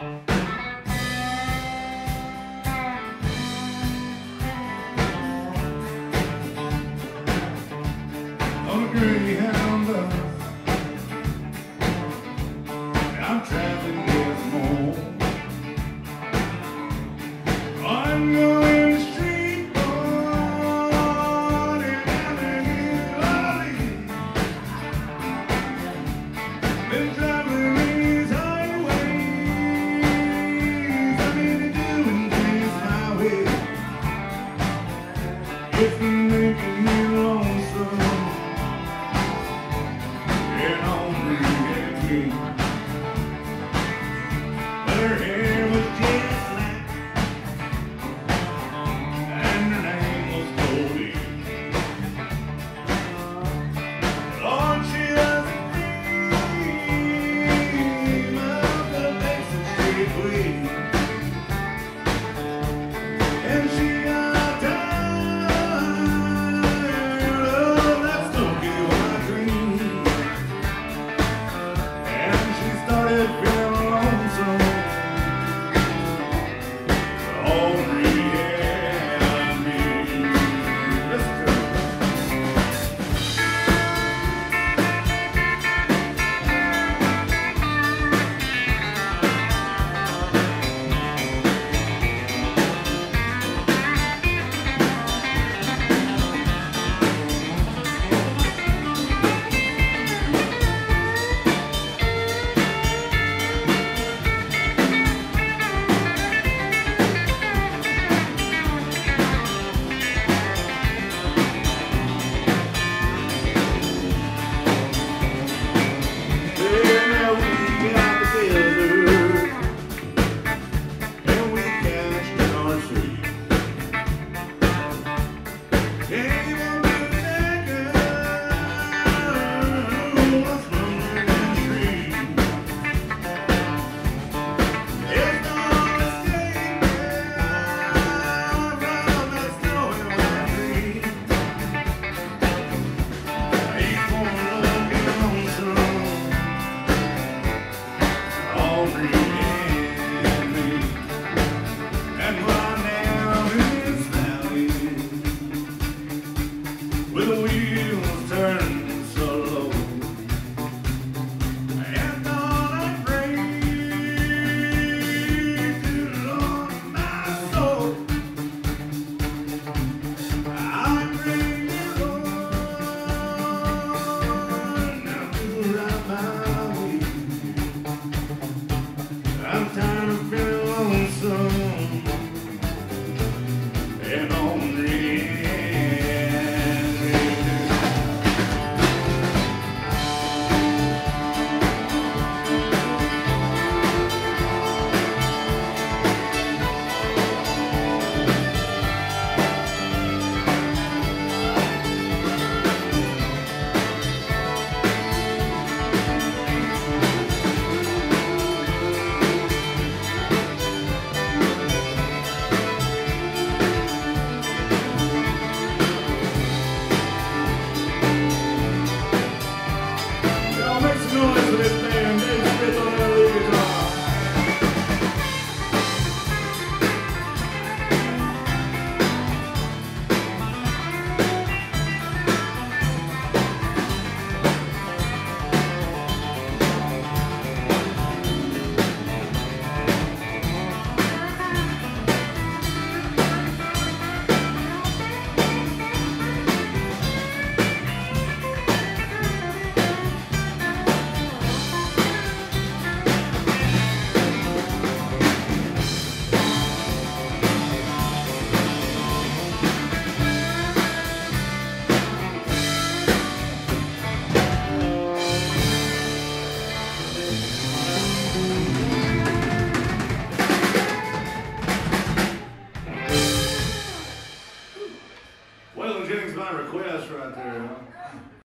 I'm traveling with more. I'm going. It's making me lonesome And only with the wheels turning so low. And I my soul. I now my. I'm tired of lonesome and only. Santa.